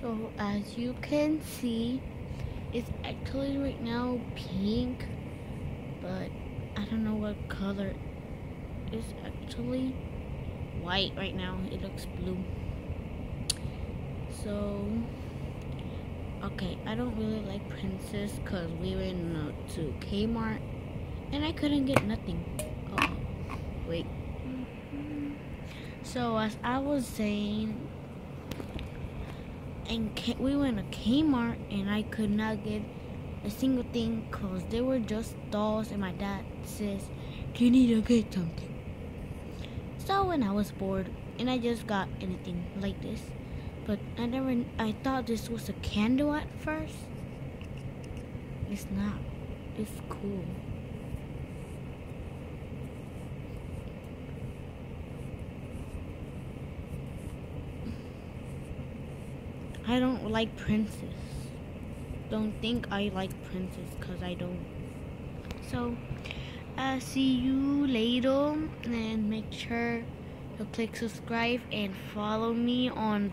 So as you can see, it's actually right now pink, but I don't know what color. It's actually white right now. It looks blue. So, okay, I don't really like Princess because we went to Kmart and I couldn't get nothing. Oh, wait. So as I was saying, and we went to Kmart and I could not get a single thing because they were just dolls and my dad says you need to get something. So when I was bored and I just got anything like this, but I never I thought this was a candle at first. It's not. It's cool. I don't like princess. Don't think I like princess because I don't. So, uh, see you later and make sure to click subscribe and follow me on